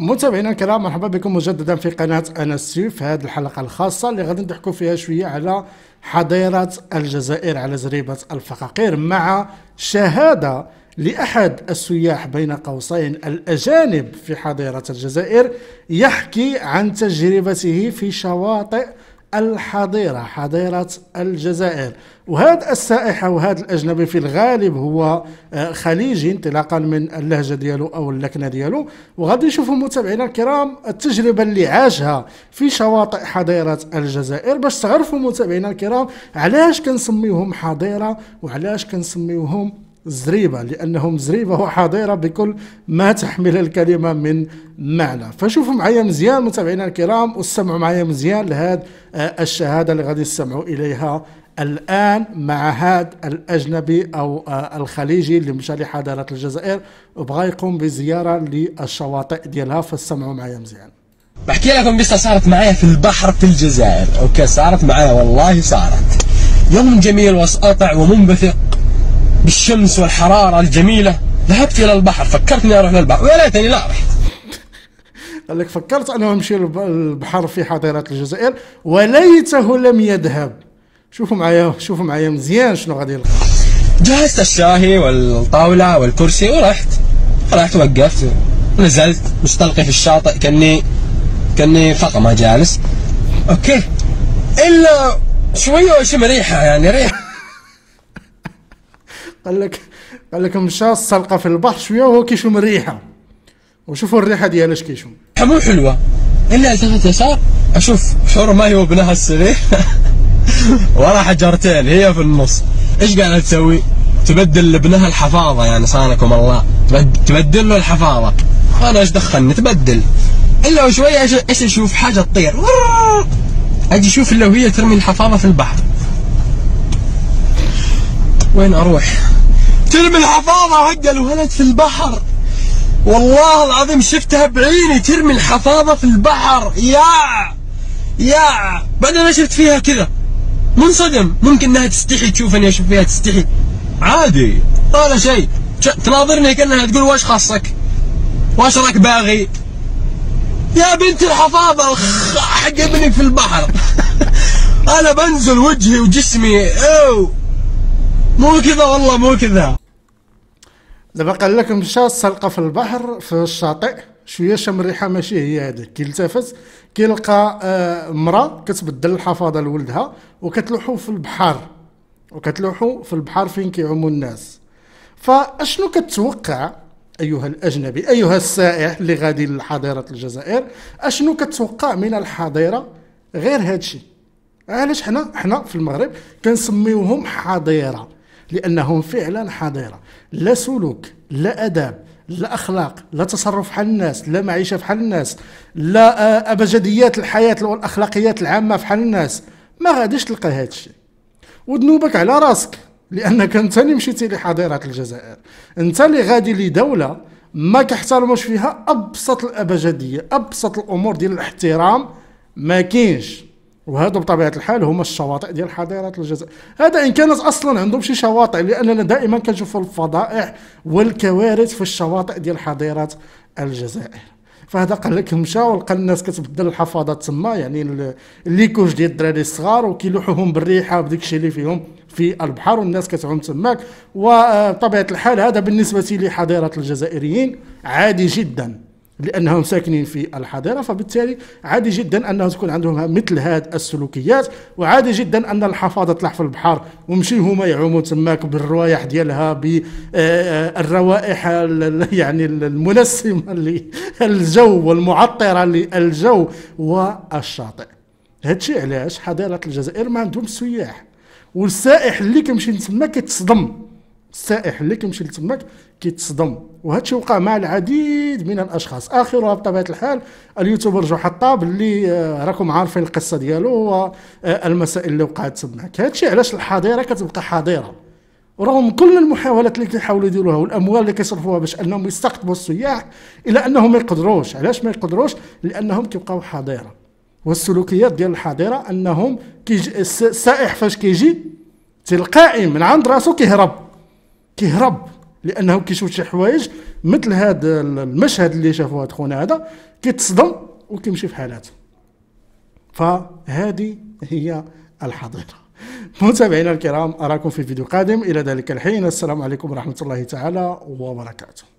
متابعينا الكرام مرحبا بكم مجددا في قناة انس في هذه الحلقة الخاصة اللي غادي نضحكوا فيها شوية على حضيرة الجزائر على زريبة الفقاقير مع شهادة لأحد السياح بين قوسين الأجانب في حضيرة الجزائر يحكي عن تجربته في شواطئ الحضيرة حضيرة الجزائر. وهذا السائح أو هذا الأجنبي في الغالب هو آه، خليجي انطلاقا من اللهجة ديالو أو اللكنة ديالو. وغادي نشوفوا متابعينا الكرام التجربة اللي عاشها في شواطئ حضيرة الجزائر باش تعرفوا متابعينا الكرام علاش كنسميوهم حضيرة وعلاش كنسميوهم زريبة لأنهم زريبة وحاضرة بكل ما تحمل الكلمة من معنى. فشوفوا معايا مزيان متابعينا الكرام واستمعوا معايا مزيان لهذه الشهادة اللي غادي تستمعوا إليها الآن مع هذا الأجنبي أو آه، الخليجي اللي مشى لحضارة الجزائر وبغى يقوم بزيارة للشواطئ ديالها. فاستمعوا معايا مزيان. بحكي لكم قصة صارت معايا في البحر في الجزائر. أوكي صارت معايا والله صارت. يوم جميل وسأطع ومنبثق. بالشمس والحرارة الجميلة. ذهبت إلى البحر فكرت إني أروح للبحر ويا ليتني لا. رحت قال لك فكرت أنه أمشي البحر في حضيرة الجزائر وليته لم يذهب. شوفوا معايا شوفوا معايا مزيان شنو غادي يلقى. جهزت الشاهي والطاولة والكرسي ورحت. رحت وقفت. نزلت. مستلقي في الشاطئ كأني كأني فقمة جالس. أوكي. إلا شوية وشم ريحة يعني ريحة. قال لك قال لك مشى السلقه في البحر شوية وهو كيشم الريحة. وشوفوا الريحة ديالها اش كيشم مو حلوة. إلا التفت يسار أشوف حرمه وابنها الصغير ورا حجرتين هي في النص. إيش قاعدة تسوي؟ تبدل لابنها الحفاظة يعني صانكم الله. تبدل له الحفاظة. أنا إيش دخلني؟ تبدل. إلا وشويه إيش أشوف؟ حاجة تطير. أجي أشوف إلا وهي ترمي الحفاظة في البحر. وين أروح؟ ترمي الحفاظة حق الولد في البحر. والله العظيم شفتها بعيني ترمي الحفاظة في البحر. يا! يا! بعدين أنا شفت فيها كذا. منصدم. ممكن إنها تستحي تشوف إني أشوف فيها تستحي. عادي. ولا شيء. تناظرني كأنها تقول واش خاصك؟ واش راك باغي؟ يا بنت الحفاظة حق ابنك في البحر. أنا بنزل وجهي وجسمي. اوه مو كذا والله مو كذا. دابا قال لك مشى سلقة في البحر في الشاطئ شوية شم الريحه ماشي هي هذيك كيلتفت كيلقى آه مراه كتبدل الحفاضه لولدها وكتلوحو في البحر وكتلوحو في البحر فين كيعوموا الناس. فأشنو كتوقع أيها الأجنبي أيها السائح اللي غادي لحضيرة الجزائر أشنو كتوقع من الحضيرة غير هادشي؟ علاش حنا حنا في المغرب كنسميوهم حضيرة؟ لأنهم فعلا حضيره لا سلوك لا أداب لا أخلاق لا تصرف بحال الناس لا معيشة بحال الناس لا آه، أبجديات الحياة والأخلاقيات العامة بحال الناس. ما غاديش تلقى هذا الشيء. وذنوبك على راسك لأنك أنت اللي مشيتي لحضيره الجزائر. أنت اللي غادي لدولة ما كيحترموش فيها أبسط الأبجدية أبسط الأمور ديال الاحترام. ما كاينش. وهذا بطبيعة الحال هما الشواطئ ديال حضاره الجزائر. هذا إن كانت أصلا عندهم شي شواطئ لأننا دائما كنشوف الفضائح والكوارث في الشواطئ ديال حضاره الجزائر. فهذا قال لك مشى ولقى الناس كتبدل الحفاضات تما يعني الليكوج ديال الدراري الصغار وكيلوحوهم بالريحة بديك الشيء اللي فيهم في البحر والناس كتعوم تماك. وبطبيعة الحال هذا بالنسبة لحضاره الجزائريين عادي جدا. لأنهم ساكنين في الحضاره فبالتالي عادي جدا أنه تكون عندهم مثل هذه السلوكيات وعادي جدا أن الحفاظة تطلع في البحر ومشي هما يعوموا تماك بالروايح ديالها بالروائح يعني المنسمة للجو والمعطرة للجو والشاطئ. هادشي علاش حضاره الجزائر ما عندهم سياح والسائح اللي كيمشي تما كيتصدم. السائح اللي كيمشي لتماك كيتصدم. وهذا الشيء وقع مع العديد من الأشخاص. اخرها بطبيعة الحال اليوتيوبر جو حطاب اللي آه، راكم عارفين القصة ديالو والمسائل اللي وقعت تماك. هذا الشيء علاش الحضيرة كتبقى حضيرة؟ رغم كل المحاولات اللي كيحاولوا يديروها والأموال اللي كيصرفوها باش أنهم يستقطبوا السياح الا أنهم ما يقدروش. علاش ما يقدروش؟ لأنهم كيبقاو حضيرة. والسلوكيات ديال الحضيرة أنهم السائح فاش كيجي تلقائي من عند راسو كيهرب. كيهرب لأنه كيشوف شي حوايج مثل هذا المشهد اللي شافوه هذا خونا هذا كيتصدم وكيمشي في حالاته فهذه هي الحضيرة. متابعينا الكرام أراكم في فيديو قادم. إلى ذلك الحين السلام عليكم ورحمة الله تعالى وبركاته.